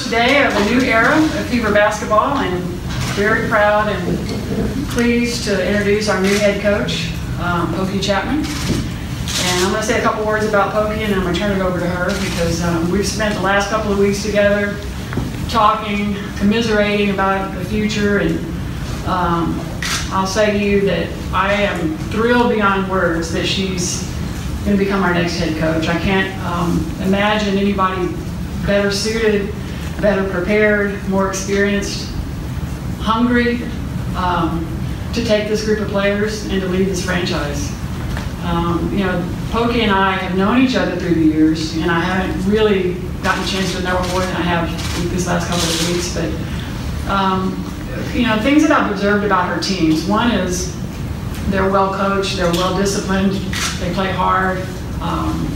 first day of a new era of Fever basketball and very proud and pleased to introduce our new head coach, um, Pokey Chatman. And I'm going to say a couple words about Pokey and I'm going to turn it over to her because um, we've spent the last couple of weeks together talking, commiserating about the future and um, I'll say to you that I am thrilled beyond words that she's going to become our next head coach. I can't um, imagine anybody better suited, better prepared, more experienced, hungry um, to take this group of players and to lead this franchise. Um, you know, Pokey and I have known each other through the years, and I haven't really gotten a chance to know her more than I have these last couple of weeks. But um, you know, things that I've observed about her teams. One is they're well coached, they're well disciplined, they play hard, um,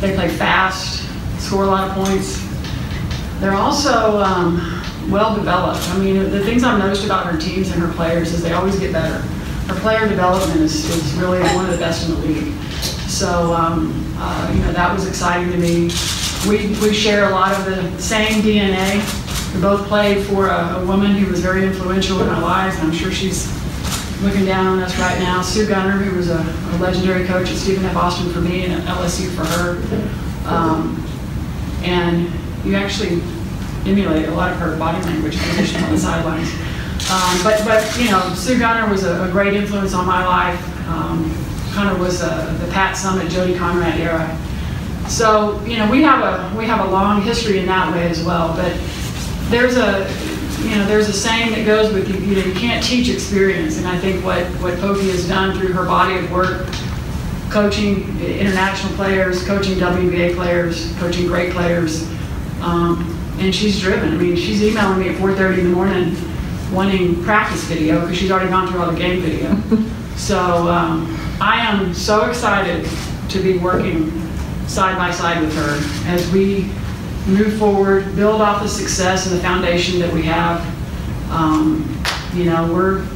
they play fast, score a lot of points. They're also um, well developed. I mean, the things I've noticed about her teams and her players is they always get better. Her player development is, is really one of the best in the league. So, um, uh, you know, that was exciting to me. We, we share a lot of the same DNA. We both played for a, a woman who was very influential in our lives, and I'm sure she's looking down on us right now. Sue Gunter, who was a, a legendary coach at Stephen F. Austin for me and at LSU for her. Um, and you actually emulate a lot of her body language position on the sidelines. Um, but, but, you know, Sue Gunter was a, a great influence on my life. Um, kind of was a, the Pat Summitt, Jody Conradt era. So, you know, we have a we have a long history in that way as well. But there's a you know there's a saying that goes with you, you know you can't teach experience, and I think what what Pokey has done through her body of work, coaching international players, coaching WBA players, coaching great players, um, and she's driven. I mean, she's emailing me at 4:30 in the morning, wanting practice video because she's already gone through all the game video. so um, I am so excited to be working side by side with her as we move forward, build off the success and the foundation that we have. Um, you know, we're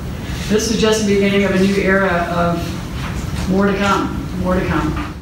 this is just the beginning of a new era of more to come, more to come.